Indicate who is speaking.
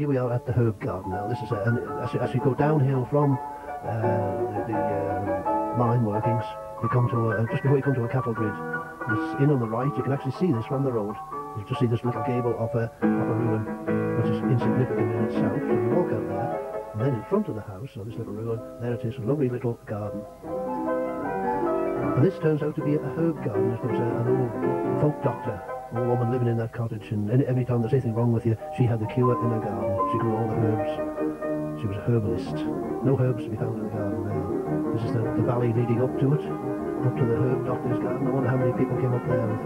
Speaker 1: here we are at the herb garden now. This is a, and as, you- as go downhill from uh, the, the um, mine workings, you come to a, just before you come to a cattle grid. It's in on the right. You can actually see this from the road. You just see this little gable of a, of a ruin, which is insignificant in itself. So you walk out there, and then in front of the house, or this little ruin, there it is, a lovely little garden. And this turns out to be a herb garden. There was a, an old folk doctor, old woman living in that cottage, and any, every time there's anything wrong with you, she had the cure in her garden. She grew all the herbs. She was a herbalist. No herbs to be found in the garden now. This is the, the valley leading up to it, up to the herb doctor's garden. I wonder how many people came up there with